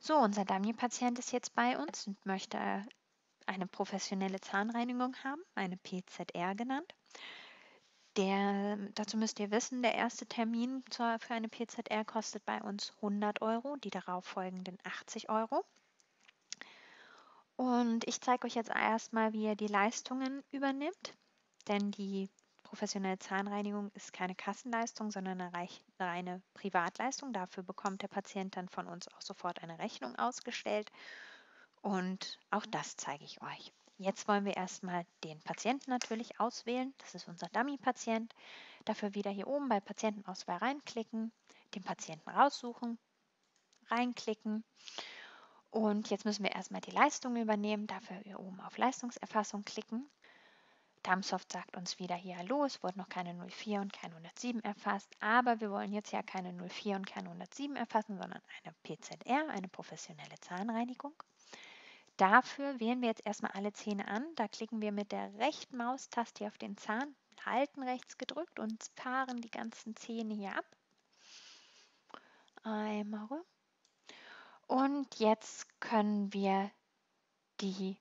So, unser Dummy-Patient ist jetzt bei uns und möchte eine professionelle Zahnreinigung haben, eine PZR genannt. Der, dazu müsst ihr wissen, der erste Termin für eine PZR kostet bei uns 100 Euro, die darauffolgenden 80 Euro. Und ich zeige euch jetzt erstmal, wie ihr die Leistungen übernimmt, denn die professionelle Zahnreinigung ist keine Kassenleistung, sondern eine reine Privatleistung. Dafür bekommt der Patient dann von uns auch sofort eine Rechnung ausgestellt. Und auch das zeige ich euch. Jetzt wollen wir erstmal den Patienten natürlich auswählen. Das ist unser Dummy-Patient. Dafür wieder hier oben bei Patientenauswahl reinklicken, den Patienten raussuchen, reinklicken. Und jetzt müssen wir erstmal die Leistung übernehmen. Dafür hier oben auf Leistungserfassung klicken. Darmsoft sagt uns wieder hier, hallo, es wurde noch keine 04 und keine 107 erfasst, aber wir wollen jetzt ja keine 04 und keine 107 erfassen, sondern eine PZR, eine professionelle Zahnreinigung. Dafür wählen wir jetzt erstmal alle Zähne an. Da klicken wir mit der rechten Maustaste auf den Zahn, halten rechts gedrückt und fahren die ganzen Zähne hier ab. Einmal rüber. Und jetzt können wir die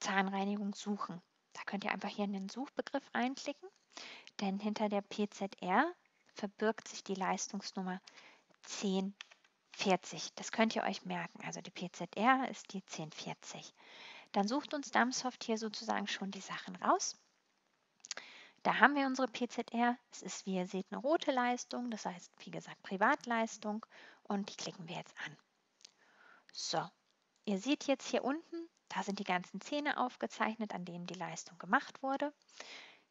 Zahnreinigung suchen. Da könnt ihr einfach hier in den Suchbegriff reinklicken, denn hinter der PZR verbirgt sich die Leistungsnummer 10 40. Das könnt ihr euch merken. Also die PZR ist die 1040. Dann sucht uns Dumbsoft hier sozusagen schon die Sachen raus. Da haben wir unsere PZR. Es ist, wie ihr seht, eine rote Leistung, das heißt, wie gesagt, Privatleistung. Und die klicken wir jetzt an. So, ihr seht jetzt hier unten, da sind die ganzen Zähne aufgezeichnet, an denen die Leistung gemacht wurde.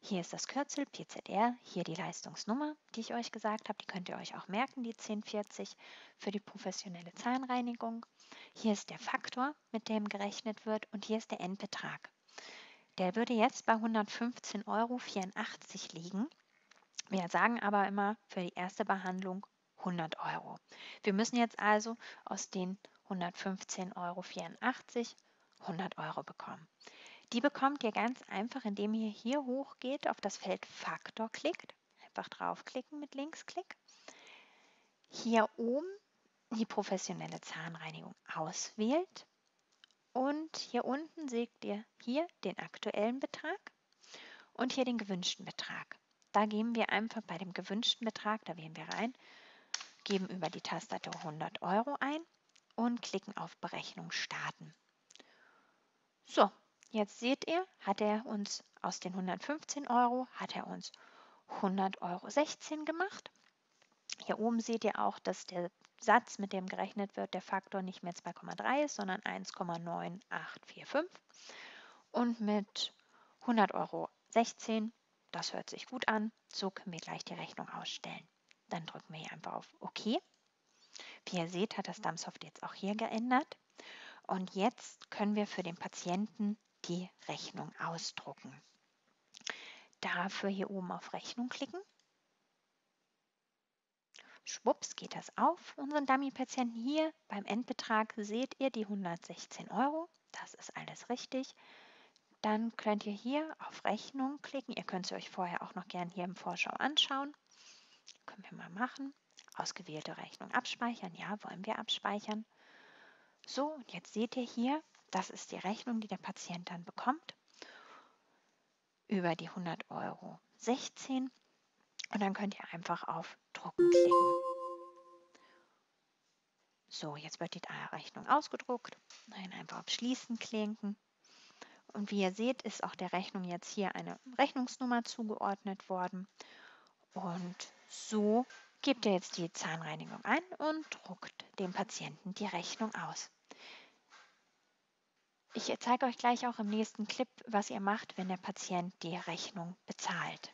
Hier ist das Kürzel PZR, hier die Leistungsnummer, die ich euch gesagt habe. Die könnt ihr euch auch merken, die 1040 für die professionelle Zahnreinigung. Hier ist der Faktor, mit dem gerechnet wird und hier ist der Endbetrag. Der würde jetzt bei 115,84 Euro liegen. Wir sagen aber immer für die erste Behandlung 100 Euro. Wir müssen jetzt also aus den 115,84 Euro 100 Euro bekommen. Die bekommt ihr ganz einfach, indem ihr hier hochgeht, auf das Feld Faktor klickt. Einfach draufklicken mit Linksklick. Hier oben die professionelle Zahnreinigung auswählt. Und hier unten seht ihr hier den aktuellen Betrag und hier den gewünschten Betrag. Da geben wir einfach bei dem gewünschten Betrag, da wählen wir rein, geben über die Tastatur 100 Euro ein und klicken auf Berechnung starten. So, Jetzt seht ihr, hat er uns aus den 115 Euro, hat er uns 100 Euro 16 gemacht. Hier oben seht ihr auch, dass der Satz, mit dem gerechnet wird, der Faktor nicht mehr 2,3 ist, sondern 1,9845. Und mit 100 Euro 16, das hört sich gut an, so können wir gleich die Rechnung ausstellen. Dann drücken wir hier einfach auf OK. Wie ihr seht, hat das Dumpsoft jetzt auch hier geändert. Und jetzt können wir für den Patienten die Rechnung ausdrucken. Dafür hier oben auf Rechnung klicken. Schwupps geht das auf, unseren Dummy-Patienten hier. Beim Endbetrag seht ihr die 116 Euro. Das ist alles richtig. Dann könnt ihr hier auf Rechnung klicken. Ihr könnt es euch vorher auch noch gern hier im Vorschau anschauen. Können wir mal machen. Ausgewählte Rechnung abspeichern. Ja, wollen wir abspeichern. So, und jetzt seht ihr hier, das ist die Rechnung, die der Patient dann bekommt über die 100 Euro 16 und dann könnt ihr einfach auf Drucken klicken. So, jetzt wird die Rechnung ausgedruckt. Dann einfach auf Schließen klicken. Und wie ihr seht, ist auch der Rechnung jetzt hier eine Rechnungsnummer zugeordnet worden. Und so gebt ihr jetzt die Zahnreinigung ein und druckt dem Patienten die Rechnung aus. Ich zeige euch gleich auch im nächsten Clip, was ihr macht, wenn der Patient die Rechnung bezahlt.